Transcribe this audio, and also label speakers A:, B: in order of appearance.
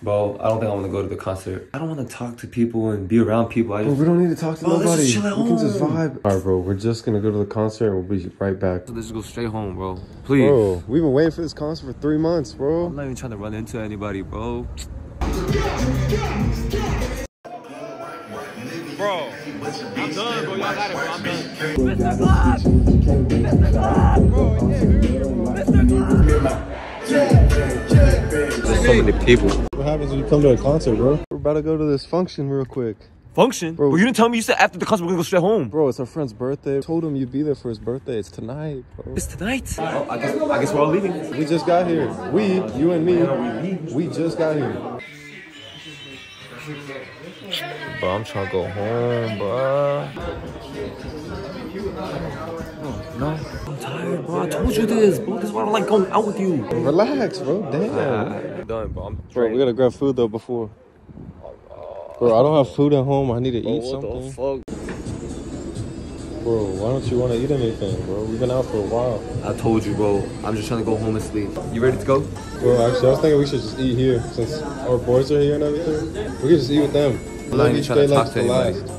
A: Bro, I don't think I want to go to the concert. I don't want to talk to people and be around people. I
B: Bro, we don't need to talk to
A: Bro, let's
B: nobody.
A: just chill at
B: we can just vibe. All right, bro. We're just gonna go to the concert and we'll be right back.
A: So Let's just go straight home, bro. Please.
B: Bro, we've been waiting for this concert for three months, bro.
A: I'm not even trying to run into anybody, bro.
C: Bro, I'm done, bro. Y'all got it, bro. I'm done.
A: So many people.
B: What happens when you come to a concert, bro? We're about to go to this function real quick.
A: Function?
B: Bro.
A: Bro, you didn't tell me you said after the concert we're gonna go straight home.
B: Bro, it's our friend's birthday. I told him you'd be there for his birthday. It's tonight, bro.
A: It's tonight. Oh, I guess I guess we're all leaving.
B: We just got here. We, you and me, we just got here.
A: Bro, I'm trying to go home, bro. No, I'm tired, bro. I told you this, bro. This is why I don't like going out with you.
B: Relax, bro. Damn.
A: I'm done, bro. I'm
B: Bro, we gotta grab food though before. Bro, I don't have food at home. I need to eat
A: what
B: something.
A: the fuck?
B: Bro, why don't you want to eat anything, bro? We've been out for a while.
A: I told you, bro. I'm just trying to go home and sleep. You ready to go?
B: Bro, actually, I was thinking we should just eat here since our boys are here and everything. We could just eat with them.
A: I'm not even
B: Each
A: trying to
B: day
A: talk to
B: the
A: anybody.
B: last.